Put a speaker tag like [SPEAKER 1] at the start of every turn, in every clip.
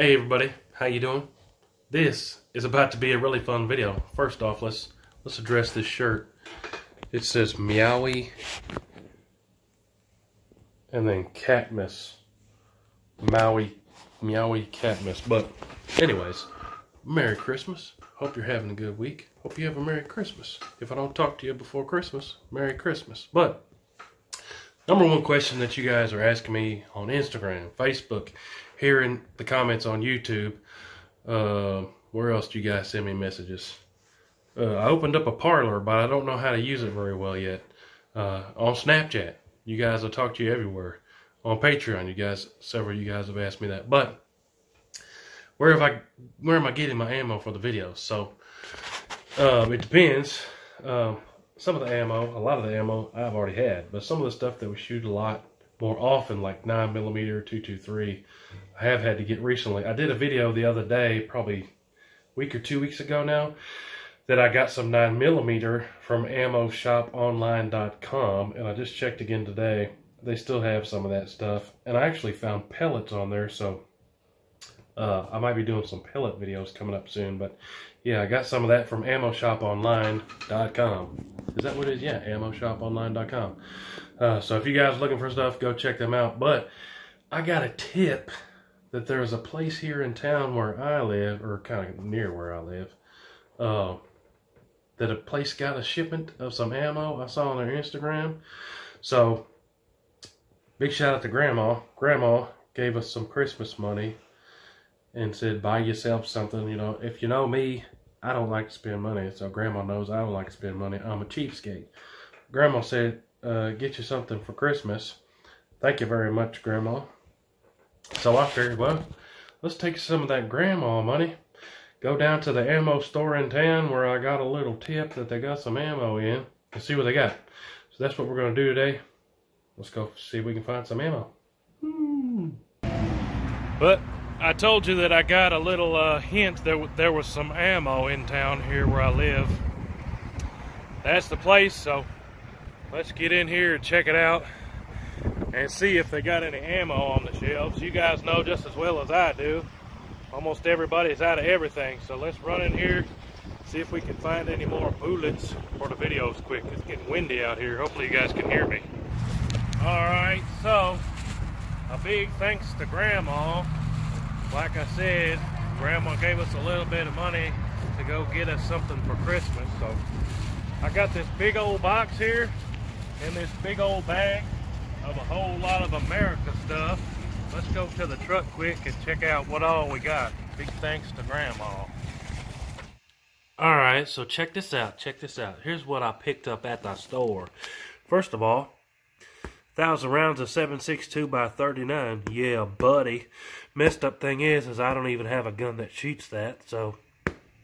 [SPEAKER 1] Hey everybody, how you doing? This is about to be a really fun video. First off, let's let's address this shirt. It says Meowie and then Catmas. Maui Meowie Catmas. But anyways, Merry Christmas. Hope you're having a good week. Hope you have a Merry Christmas. If I don't talk to you before Christmas, Merry Christmas. But number one question that you guys are asking me on Instagram, Facebook, here in the comments on YouTube. Uh, where else do you guys send me messages? Uh, I opened up a Parler, but I don't know how to use it very well yet. Uh, on Snapchat, you guys I talk to you everywhere. On Patreon, you guys, several of you guys have asked me that. But where have I, where am I getting my ammo for the videos? So um, it depends. Um, some of the ammo, a lot of the ammo I've already had, but some of the stuff that we shoot a lot more often, like 9 millimeter 223, I have had to get recently. I did a video the other day, probably week or two weeks ago now, that I got some 9 millimeter from AmmoShopOnline.com, and I just checked again today. They still have some of that stuff, and I actually found pellets on there, so uh, I might be doing some pellet videos coming up soon, but yeah, I got some of that from AmmoShopOnline.com. Is that what it is? Yeah, AmmoShopOnline.com. Uh, so if you guys are looking for stuff, go check them out. But I got a tip that there's a place here in town where I live, or kind of near where I live, uh, that a place got a shipment of some ammo I saw on their Instagram. So big shout out to Grandma. Grandma gave us some Christmas money and said, buy yourself something. You know, if you know me, I don't like to spend money. So grandma knows I don't like to spend money. I'm a cheapskate. Grandma said, uh, get you something for Christmas. Thank you very much, Grandma. So I figured, well, let's take some of that grandma money, go down to the ammo store in town where I got a little tip that they got some ammo in and see what they got. So that's what we're going to do today. Let's go see if we can find some ammo. Hmm. But I told you that I got a little uh, hint that there was some ammo in town here where I live. That's the place, so let's get in here and check it out and see if they got any ammo on the shelves. You guys know just as well as I do, almost everybody's out of everything. So let's run in here, see if we can find any more bullets for the videos quick. It's getting windy out here. Hopefully you guys can hear me. All right, so a big thanks to Grandma like I said, Grandma gave us a little bit of money to go get us something for Christmas. So I got this big old box here and this big old bag of a whole lot of America stuff. Let's go to the truck quick and check out what all we got. Big thanks to Grandma. All right, so check this out. Check this out. Here's what I picked up at the store. First of all, thousand rounds of 762 by 39. Yeah, buddy. Messed up thing is, is I don't even have a gun that shoots that, so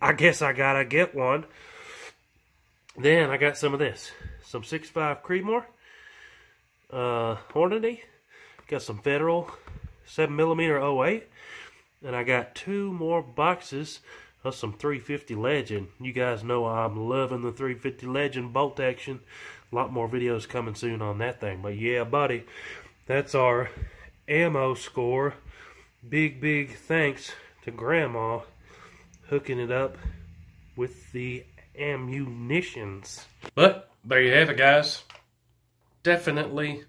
[SPEAKER 1] I guess I gotta get one. Then I got some of this, some 6.5 Creedmoor, uh, Hornady, got some Federal 7mm 08, and I got two more boxes of some 350 Legend. You guys know I'm loving the 350 Legend bolt action. A lot more videos coming soon on that thing. But yeah, buddy, that's our ammo score. Big, big thanks to Grandma hooking it up with the ammunitions. But there you have it, guys. Definitely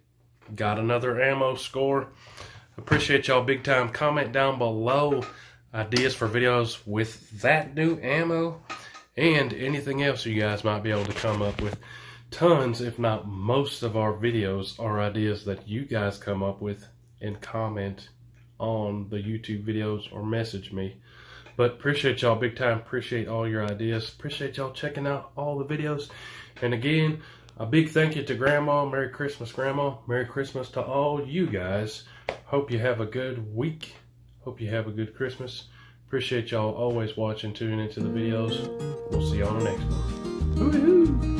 [SPEAKER 1] got another ammo score. Appreciate y'all big time. Comment down below ideas for videos with that new ammo and anything else you guys might be able to come up with. Tons, if not most of our videos are ideas that you guys come up with and comment on the YouTube videos or message me. But appreciate y'all big time. Appreciate all your ideas. Appreciate y'all checking out all the videos. And again, a big thank you to Grandma. Merry Christmas, Grandma. Merry Christmas to all you guys. Hope you have a good week. Hope you have a good Christmas. Appreciate y'all always watching, tuning into the videos. We'll see y'all on the next one.